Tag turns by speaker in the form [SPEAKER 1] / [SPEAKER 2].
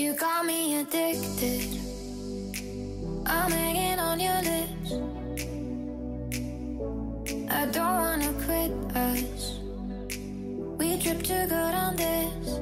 [SPEAKER 1] You got me addicted. I'm hanging on your lips. I don't wanna quit us. We trip too good on this.